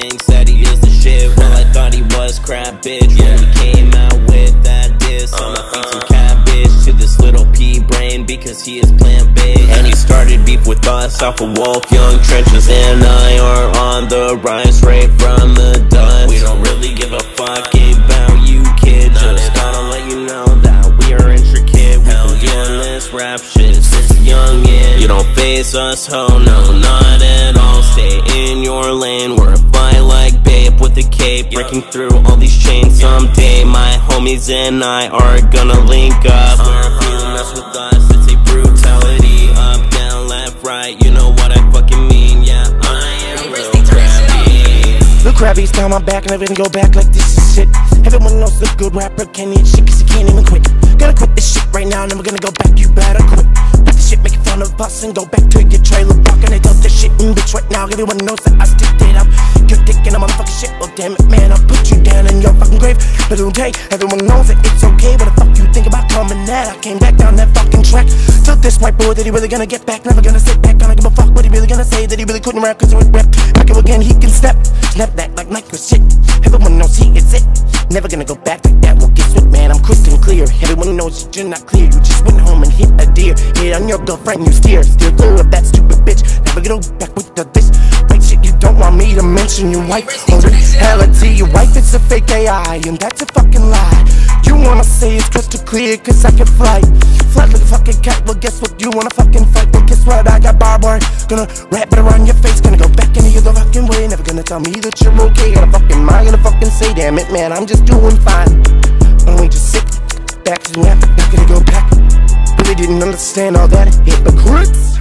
thinks that he is the shit. Well, I thought he was crap, bitch. When he came out with that diss, I'ma feed some cabbage to this little pea brain because he is plant based. And he started beef with us off of Wolf Young Trenches and I are on the rise right from the dust. We don't really give a fuck about you, kid. Just gotta let you know that we are intricate. We've been doing this rap shit since young and you don't face us, ho, no, not at all. Stay in your lane. We're a fight like babe with a cape, breaking through all these chains someday. My homies and I are gonna link up. If you mess with us, it's a brutality. Up, down, left, right. You know what I fucking mean? Yeah, I am Lil Krabby. Lil Krabby's down my back, and never gonna go back like this is shit. Everyone knows the good rapper can't eat shit cause he can't even quit. Gotta quit this shit right now, never gonna go back, you better quit. Quit this shit, making fun of us and go back to your trailer park. And they talk this shit in bitch right now, everyone knows that I stick it up. You're taking a motherfucking shit, well damn it, man, I'll put you down in your fucking grave. But okay, everyone knows that it's okay. What the fuck you think about coming at? I came back down that fucking track. Took this white boy that he really gonna get back, never gonna sit back, gonna give a fuck what he really gonna say. That he really couldn't rap cause he was rap. Back again, he can snap, snap that like Michael shit. Everyone knows he is it. Never gonna go back like that. Clear. Everyone knows you're not clear. You just went home and hit a deer. Hit on your girlfriend, you steer. Still go with that stupid bitch. Never gonna back with the this. Wait, shit, you don't want me to mention your wife. Oh, reality, your wife is a fake AI, and that's a fucking lie. You wanna say it's crystal clear, cause I can fly. Fly like a fucking cat, well, guess what? You wanna fucking fight, well, guess what? I got barbed wire. Gonna wrap it around your face, gonna go back into the fucking way. Never gonna tell me that you're okay. Gonna fucking mind, gonna fucking say, damn it, man, I'm just doing fine. Only just back and nap, not gonna go back. Really didn't understand all that hypocrites.